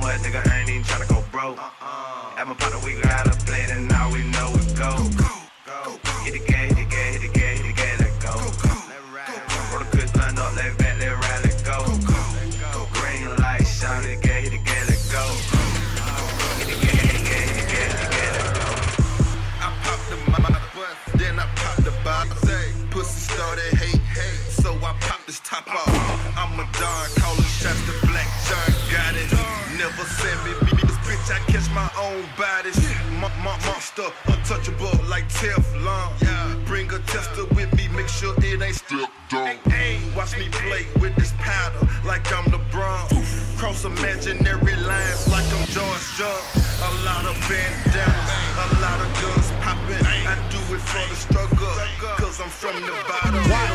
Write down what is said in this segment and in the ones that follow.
much, nigga, I ain't even tryna go broke. At my partner, we got a plate, and now we know it go. Hit the gas, hit the gas, hit the gas, hit the gas, let go. Roll the kush blunt up, let back, let ride, let go. Green light, shine, hit the gas, hit the gas, let go. Hit the gas, hit the gas, hit the gas, hit the gas, let go. I pop the my bus, then I pop the box. Pussy started hate, hate, so I pop this top off. I'm a don, calling shots to Black John, got it. Never send me, me this bitch, I catch my own bodies. My, my monster, untouchable like Teflon. Bring a tester with me, make sure it ain't stuck down. Watch me play with this powder like I'm LeBron. Cross imaginary lines like I'm George Jones. A lot of bandanas, a lot of guns popping. I do it for the struggle, cause I'm from the bottom.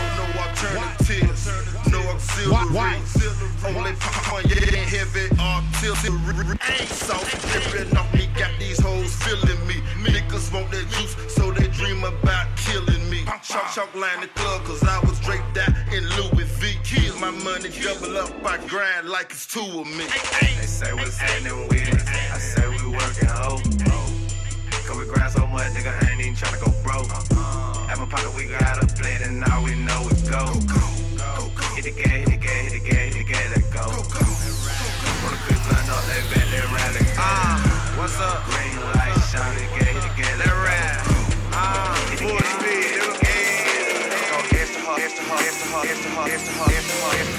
No auxiliary. Only pop on yeah, heavy artillery. Soft dripping off me, got these hoes feeling me. Niggas want that juice, so they dream about killing me. Chalk, chalk line the club, cause I was draped out in Louis V. Keys. My money double up, I grind like it's two of me. They say what's happening with it. I say we working ho. Cause we grind so much, nigga, I ain't even tryna go broke. At my pocket, we got a plate, and now we know it go. Hit the gas, what's up? Green light, shine, the hit the gas, let ride. Ah, full speed, nigga. gas. Go extra hard, extra hard, extra hard, extra hard, extra hard, extra hard.